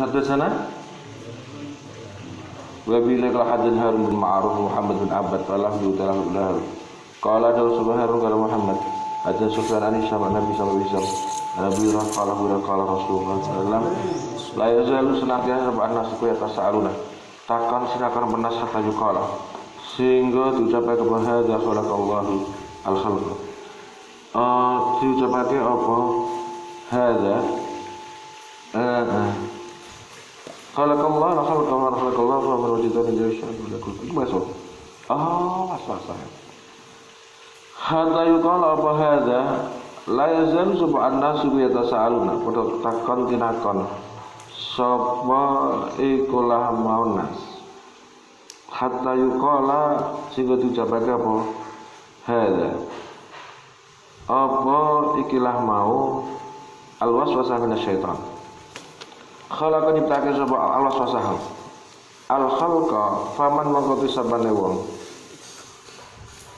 حدثنا وابي لك حدث هارون بن معروف محمد بن عبد الله بن تعالى له قال داود بن هارون قال محمد حدث سفيان عن هشام عن النبي صلى الله عليه وسلم Nabi qala qala Rasulullah sallallahu alaihi wasallam la yazalu senantiasa anak suku ya tasaluna takkan sinakan menas hatta yuqala sehingga diucapkan kepada hadza khalaqallahu al khalq uh, diucapake apa hadza uh, uh. khalaqallahu al khalq wa khalaqallahu wa man wajidana jayshan itu masuk oh was-was hatta yuqala apa hadza la yazal sapa annasu yatasaaluna padha takon tinakon sapa iku lah maunas hatta yuqala sehingga diucapake apa hadza apa ikilah mau al waswasah minasyaitan khalaqa nyiptake sapa al waswasah al khalqa faman mangko sabane wong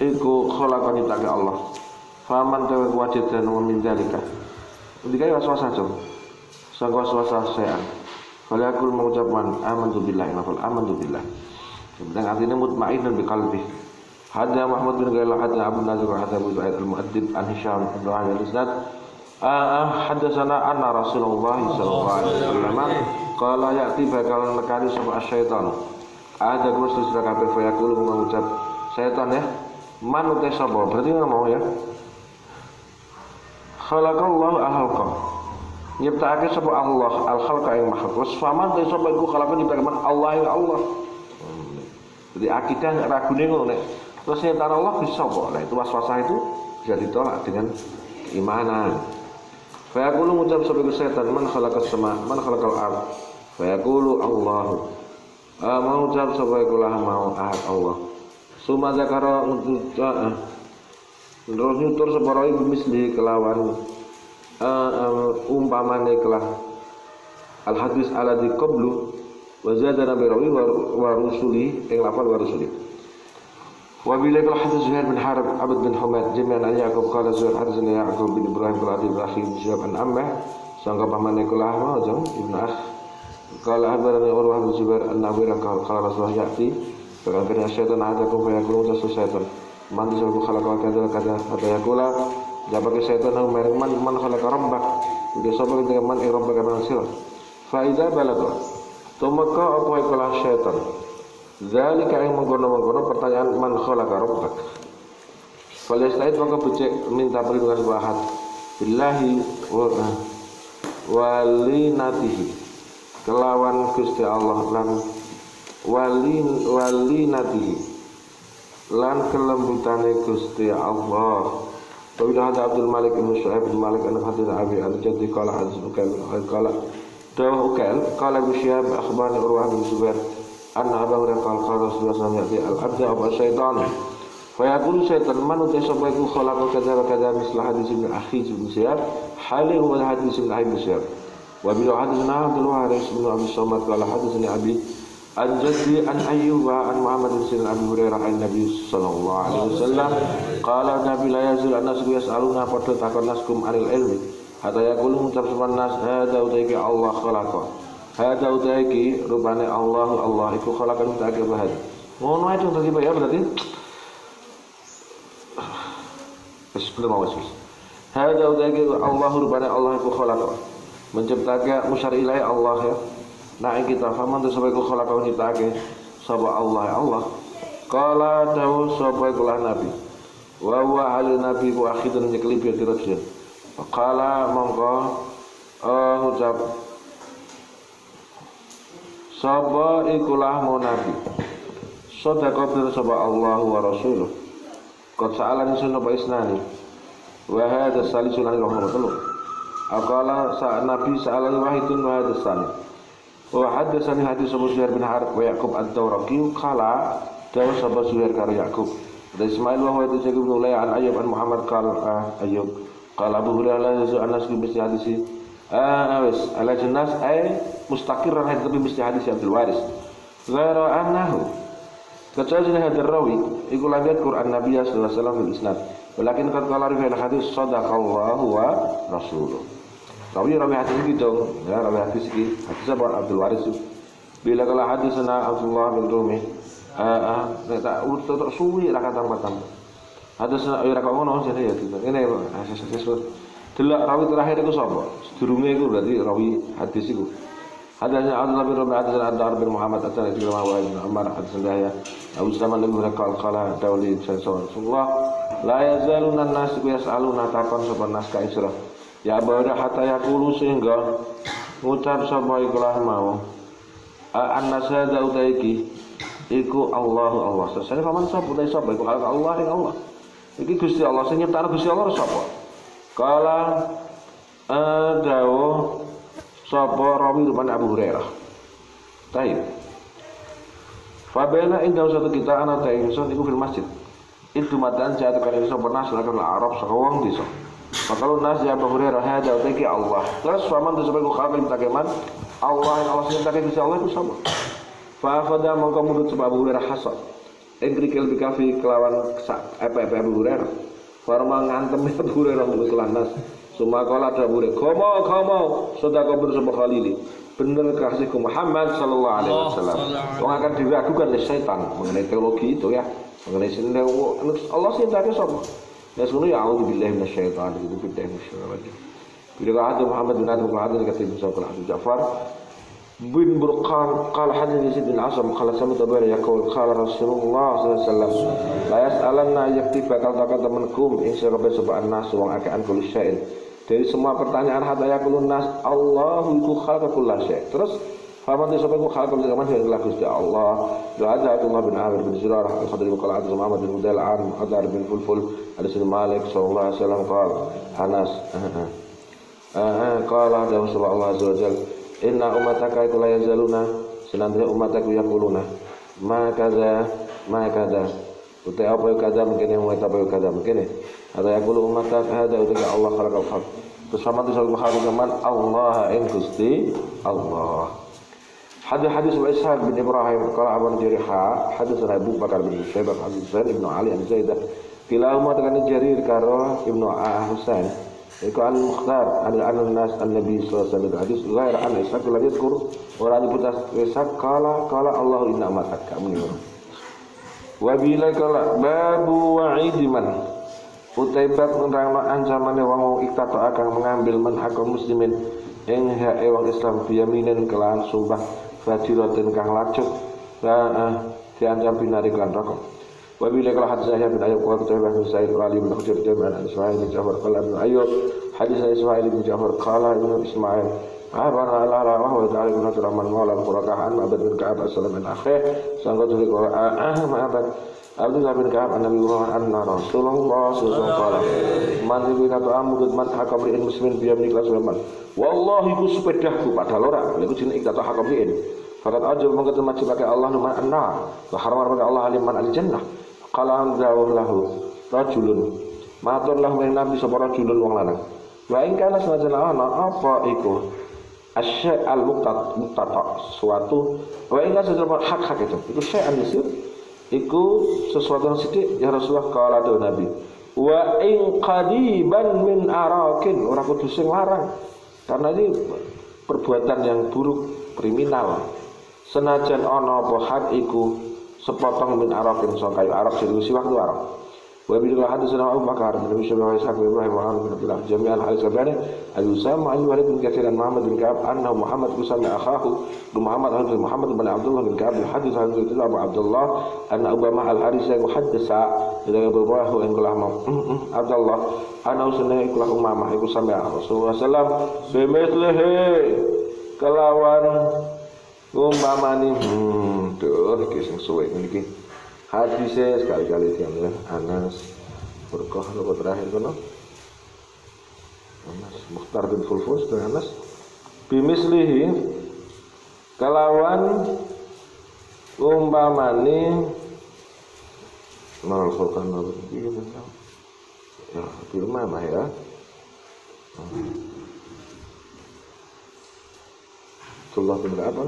iku khalaqa nyiptake Allah Faman tewe wajib dan min dalika. Ketika waswasa cung. Sangka waswasa saya. Kalau aku mengucapkan aman tu billah, nafal aman tu billah. Sebenarnya artinya mutmainun bi qalbi. Hadda Muhammad bin Gaila hadda Abu Nazir hadda Abu Zuhaid al-Mu'addib an Hisham bin Wahid al-Isnad Ah, ah, hadasana anna Rasulullah sallallahu alaihi wasallam. Qala ya'ti bakalan nekani sama syaitan. Ada kurs sudah kabeh fayakul mengucap syaitan ya man utai sapa? Berarti nggak mau ya? Khalaqallahu ahalqa nyiptake sapa Allah al khalqa yang makhluk faman utai sapa iku khalaqa nyiptake Allah yang Allah. Jadi akidah ragu ngono nek. Terus nyiptakan Allah bisa apa? Nah itu waswasah itu bisa ditolak dengan imanan fa yaqulu ngucap sapa setan man khalaqas sama man khalaqal ard. Fa yaqulu Allah uh, mau ucap sapa iku mau ahad Allah. Suma zakara Terus nyutur separo ibu misli kelawan uh, umpamane kelah. Al hadis ala di qablu wa zada nabi rawi wa rusuli ing lafal wa rusuli bila kala hadis Zuhair bin Harb Abd bin Humaid jami'an an Yaqub qala Zuhair hadatsana Yaqub bin Ibrahim qala Abi Ibrahim Syihab an Ammah sangka pamane kula ma jang ibnu Akh qala habarana Urwah bin Zubair an Nabi qala qala Rasulullah ya'ti fa kana syaitan adakum fa yakunu tasu syaitan man sabu khalaqa kada kada ada yakula jabake setan nang merek man man khalaqa rabbak udah sapa dengan man ing rabbaka man sira fa idza balaga tumaka apa ikula setan zalika yang mengkono-mengkono pertanyaan man khalaqa rabbak. Falestait maka becek minta perlindungan bahat billahi wa walinatihi. Kelawan Gusti Allah lan walin walinatihi. Lan kelembutane Gusti Allah. Bila ada Abdul Malik bin Syu'aib bin Malik an hadis Abi al Jaddi qala hadis Ukail qala Dawah Ukail Abu Syihab akhbarani Urwah bin Zubair anna Abu Hurairah qala qala Rasulullah sallallahu alaihi wasallam al-abda apa syaitan fa yaqulu syaitan man utai sapa iku khalaqa kadza wa kadza mislah hadis ibn akhi bin Syihab hali huwa hadis ibn Abi Syihab wa bila hadisna Abdul Waris bin Abi Samad qala hadisni Abi An Jaddi an Ayyuba an Muhammad bin Abi Hurairah an Nabi sallallahu alaihi wasallam qala Nabi la yazil an nasu yas'aluna padha takon naskum anil ilmi hatta yaqulu ngucap sepan nas hada hada utaiki rupane Allah Allah iku khalaqan ta'ala bahad ngono ae tadi ya berarti wis hada utaiki Allah rupane Allah iku khalaqa menciptakan musyari ilahi Allah ya Nah kita faman tu sampai ku khalaqahu nyiptake sapa Allah ya Allah. Qala dawu sapa iku nabi. Wa huwa hal nabi ku akhidun nyekli bi dirajul. Qala mongko uh, ngucap Sapa ikulah mau nabi? Sodaka bir sapa Allah wa rasuluh. Qad sa'alani sunna pa isnani? Wa hadha salisun ani rahmatullah Aqala sa nabi sa'alani wahidun wa hadha salih Wa haddatsani hadis Abu Zuhair bin Harb wa Yaqub ad-Dawraqi. Qala dawa sapa Zuhair karo Yaqub. Da Ismail wa huwa yatajabu bin Ulay an Ayyub an Muhammad qala ah, Ayyub. Qala Abu Hurairah la anas bi hadisi wis ala jenas ay mustaqirran hadis bi misli hadis Abdul Waris. Ghaira annahu Kecuali hadar rawi iku lam yadkur an sallallahu alaihi wasallam isnad. Walakin qad qala fi hadis sadaqallahu wa rasuluh. Rawi rawi hadis ini dong, ya rawi hadis ini. Hadis apa Abdul Waris. Bila kala hadisna Abdullah bin Rumi. Eh, eh, tak urut tak suwi ra kata matam. Hadisna ya ra kok ngono jane ya gitu. Ngene ya, Delok rawi terakhir itu sapa? Sedurunge iku berarti rawi hadis iku. Hadasnya Abdullah bin Rumi hadasnya Adar bin Muhammad hadasnya Ikrimah wa Ibn Umar hadasnya Dahya Abu Sulaiman bin Hurakal qala dawli Rasulullah la yazaluna an-nas yas'aluna takon sapa nas ka Isra Ya bada hatta yakulu sehingga ngucap sapa ikulah mau. An-nasada utaiki iku Allahu Allah. Sesane paman sapa utai sapa iku Allah ing Allah. Iki Gusti Allah sing nyiptakno Gusti Allah sapa? Kala dawo sapa rawi rupan Abu Hurairah. Taib. Fabena indah satu kita anak ta ingsun iku fil masjid. Itu matan jatuh kali sapa nas lakon Arab saka wong desa. Makalu nas ya Abu Hurairah hada utaki Allah. Terus faman tu sampai khalil takeman Allah yang Allah sing take bisa Allah itu sama. Fa fada mongko mudut sebab Abu Hurairah hasad. Engkri kel bikafi kelawan apa apa Abu Hurairah. Farma ngantem ya bure rambut kelanas. kalau ada bure. kamu sudah kau bersama Khalili. Benar kasihku Muhammad Sallallahu Alaihi oh, Wasallam. Tidak akan diragukan oleh setan mengenai teologi itu ya. Mengenai sini Allah sih tadi sama. Ya sebenarnya ya Allah billahi setan, itu bidah minasyaitan. Bila kata Muhammad bin Adam kata Musa kata Ja'far Bin bin Burqan qala hadis Yazid bin Asam qala sami tabara yaqul qala Rasulullah sallallahu alaihi wasallam la yas'alanna yakti bakal temenkum ing sapa anas wong syai'in. Dari semua pertanyaan hatta yaqulun nas Allahu iku khalaqa terus Faman tu sampai mukhal kalau zaman yang Allah. Doa Abdullah bin Amir bin Zurarah al-Khadri bin Qala'at Muhammad bin Mudail an Adar bin Fulful ada sini Malik sallallahu alaihi wasallam qala Anas qala ada Rasulullah azza wajal inna ummataka itu la yazaluna senantiasa umatku yaquluna ma kaza ma kaza. Utai apa kaza mungkin yang apa kaza mungkin ada yaqulu ummatak hada utai Allah khalaqal khalq. Terus sama tu satu zaman Allah in Gusti Allah. Hadis hadis wa Ishaq bin Ibrahim qala Abu Jariha hadis Abu Bakar bin Syaibah Abu Zaid ibn Ali an Zaidah. Kilahuma tekan Jarir karo ibnu Husain Iku an Mukhtar an an nas an Nabi sallallahu alaihi wasallam. Hadis ghair an Ishaq la yadhkur ora diputas Ishaq kala kala Allah inna matak kamu Wa bila kala babu wa'id man. Utai bab nerangno ancamane wong iktato akan mengambil man muslimin. Ing hak wong Islam biyaminin kelawan sumpah fajiratin kang lacut. Nah, diancam binari kelan rokok Ayyub wa kutubah bin Sa'id wa Ali bin Hujr jami'an an Ismail bin Ja'far qala bin Ayyub hadis Ismail bin Ja'far qala ibn Ismail Abana ala ala wa huwa ta'ala bin Rahman Mawla Qurakah an Ma'bad bin Ka'ab As-Salam bin Akhih Sangka tuli Qura'ah ah Ma'bad Abdullah bin Ka'ab an Nabi Muhammad anna Rasulullah sallallahu alaihi wasallam man ibn ta'amud man hakam ri'in muslimin biya min kelas Wallahi ku sepedahku padahal Fakat ajal mengkata macam pakai Allah numan anna wa pakai Allah aliman al jannah. Qala anzahu lahu rajulun. Matur lahu ing nabi sapa rajulun wong lanang. Wa ing kana senajan ana apa iku asy al muqtat muqtata suatu wa ing kana hak hak itu. Iku syai'an yasir. Iku sesuatu yang sedikit ya Rasulullah kala tu Nabi. Wa ing qadiban min arakin ora kudu sing larang. Karena ini perbuatan yang buruk, kriminal senajan ana apa had iku sepotong min arafin saka kayu araf sing wis waktu araf wa bi hadis sana Abu Bakar bin Abi Syafi'i wa Ibrahim wa bin Abdullah jami'an hadis sabani Abu Sama Ali Walid bin Katsir Muhammad bin Ka'ab anna Muhammad bin Sami akhahu bin Muhammad bin Muhammad bin Abdullah bin Ka'ab hadis hadis Abu Abdullah anna Abu Ma al-Haris yang muhaddisa dengan beberapa yang telah Abdullah ana usna ikulah umamah iku sami Rasulullah sallam bimithlihi kelawan umpamane hmm tuh iki sing suwe niki hadise sekali-kali diambil Anas. Berkah nopo terakhir kono? Anas Mukhtar bin Fulfus dengan Anas. Bimislihi kalawan umpamane Nol Furqan Nol Ya, di rumah mah ya. Abdullah bin apa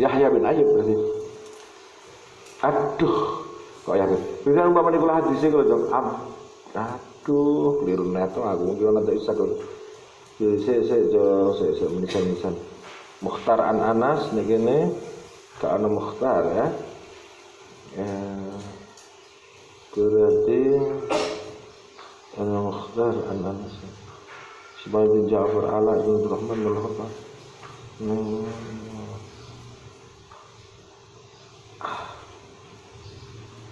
Yahya bin Ayyub berarti. aduh kok ya bisa umpama niku hadis kalau dong aduh keliru neto aku mungkin nanti bisa kalau se se se se se menisan menisan. Mukhtar an Anas nih gini ke ana Mukhtar ya. ya. Berarti ana Mukhtar an Anas. Sebagai bin Ja'far ala bin Rahman bin hmm.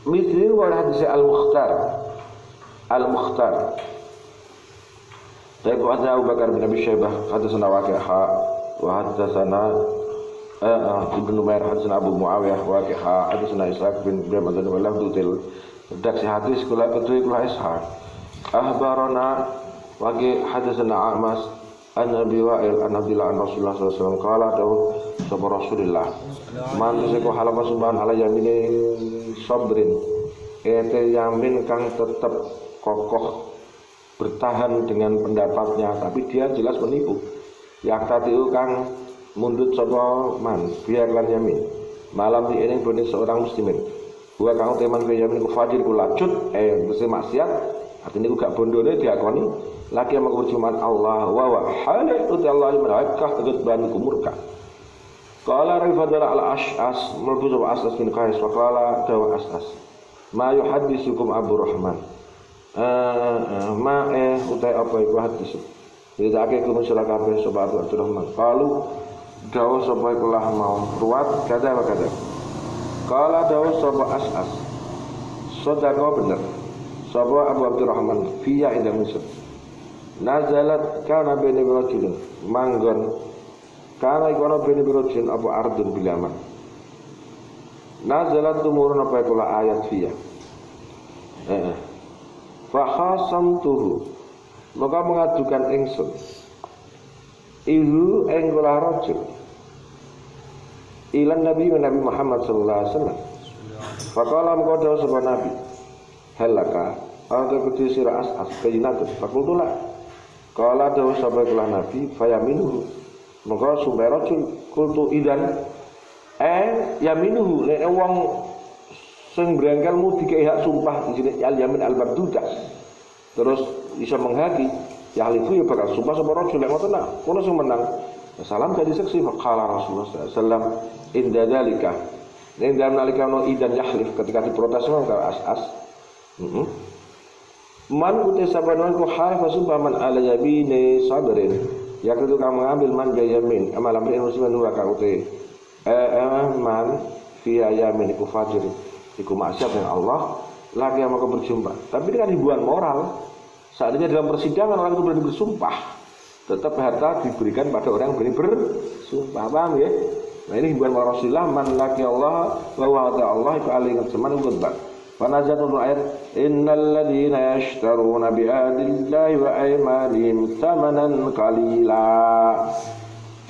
مثل واحد المختار. المختار. طيب وحدثنا أبو بكر بن أبي شيبة حدثنا واقع حاء وحدثنا آه، آه، ابن عمر حدثنا أبو معاوية واقع حاء حدثنا إسحاق بن بن ولفظ تل دكس حديث كلها كتوي كلا إسحاق. أخبرنا واقع حدثنا عمس أن أبي وائل أن عبد الله عن رسول الله صلى الله عليه وسلم قال sapa Rasulullah man seko halama sumbahan ala yamine sabrin ete yamin kang tetep kokoh bertahan dengan pendapatnya tapi dia jelas menipu Yak tatiu kang mundut sapa man biar lan yamin. Malam ini bani seorang muslimin. Gua kang teman ke yamin ku fajir ku lacut eh mesti maksiat. Artinya gak bondone diakoni. Laki yang berjumaan Allah wa wa hale uti Allah malaikah tegut ban ku murka. Qala rifadara ala ash'as mulku sapa asas bin qais wa qala dawa as'as. Ma yuhaddisukum Abu Rahman. Eh, uh, ma eh utai apa iku hadisu Diritake kuno sira kabeh sapa Abu Abdurrahman. Qalu dawa sapa kelah mau ruwat kada wa kada. Kala dawa sapa As'as. Sodako bener. Sapa Abu Abdurrahman fiya ida misr. Nazalat kana bini rajulun manggon kana ikono bini rajulun apa ardun bilaman. Nazalat tumurun apa kula ayat fiya. Eh. Fa khasamtuhu maka mengajukan ingsun ihu ing kula rajul ilan nabi nabi Muhammad sallallahu alaihi wasallam faqala mengkodo sapa nabi halaka ada kudu sira as as kayinatu fakultu la kala dawu sapa kula nabi fayaminuhu maka sumber rajul kultu idan. Eh yaminuhu nek wong sing brengkelmu dikei hak sumpah di sini al yamin al bardudah terus bisa menghaki ya halifu ya bakal sumpah sama rojul yang ngotot nah. Kono sing menang. Salam jadi seksi faqala Rasulullah sallam inda dalika ning dalam nalika no idan yahlif ketika diprotes sama as-as mm man uti sabanan ku halif sumpah man ala yabine sabrin ya kudu kang mengambil man bi yamin. Amal amri muslimin wa ka uti eh, eh man fi yamin iku fajir. Iku maksiat dengan Allah. Lagi yang mau berjumpa tapi dengan hiburan moral Seandainya dalam persidangan orang itu berani bersumpah, tetap harta diberikan pada orang yang berani bersumpah. Paham ya? Nah ini himbauan para Rasulullah man laki Allah wa wa'ada Allah itu alih ingat seman khutbah. Fanazat untuk ayat Innal ladhina yashtaruna bi'adillahi wa aymanihim thamanan qalila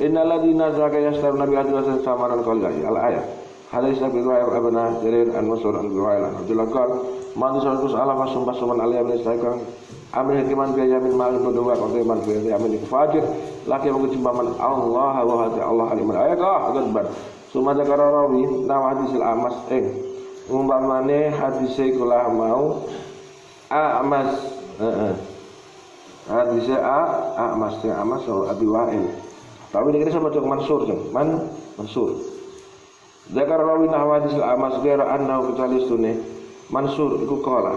Innal ladhina zaka yashtaruna bi'adillahi thamanan qalila Al-ayat Hadis Nabi Ruhayr Abna Jarir An-Masur Al-Ruhayr Abdullah Qal Mandi sallallahu alaihi wasallam sumpah alaihi wasallam Amin hikiman biya yamin ma'al mudwa Kau iman biya yamin fajir Laki yang jumpa man Allah wa hati Allah aliman Ayakah agak bar Suma dakara rawi Nama hadisil amas Eh Umpamane hadisnya kulah mau Amas Hadisnya A Amas Yang amas so Abi Wa'il. Tapi ini sama cok Mansur cok Man Mansur. Dakara rawi nama hadisil amas Gara anna kecuali sunni. Mansur iku kala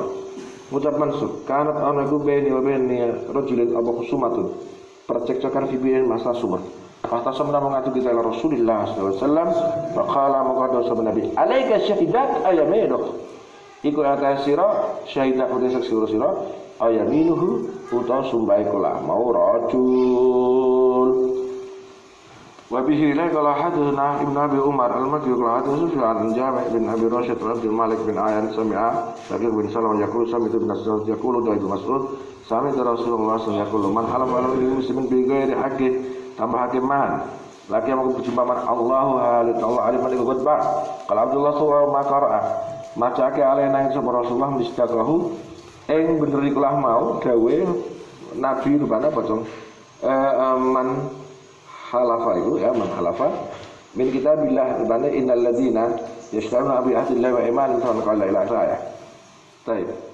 Ngucap Mansur, kanat ana iku beni wa beni rajulin apa khusumatun. Percekcokan fi bin masa sumah. Fatasamna mengatur kita ila Rasulullah SAW Faqala mengadu sama Nabi Alaihi syahidat ayamedoh Iku ya akan siro syahidat Kudu saksi siro Ayaminuhu? Utau sumbai kula Mau rajul. Wabihilah kalau hadis nah Ibn Abi Umar Al-Makyu kala hadith Sufyan Jami' bin Abi bin Abdul Malik bin Ayan Sami'a Sabiq bin Salam Yakul Sami'tu bin Salam Yakulu Dari Mas'ud Sami'tu Rasulullah SAW Man halam alam ini muslimin bingkai gairi tambah hakiman lagi yang berjumpa man Allahu halit Allah alim alim khutbah kalau Abdullah suwa makara ah, maca ke alena yang sama Rasulullah mistakahu eng beneri ikulah mau dawe nabi itu mana apa dong eh, eh, man halafa itu ya man halafa min kita bilah rubana innal ladzina yashtaruna abi ahdillahi wa iman sama kalau la ilaha ya. Baik.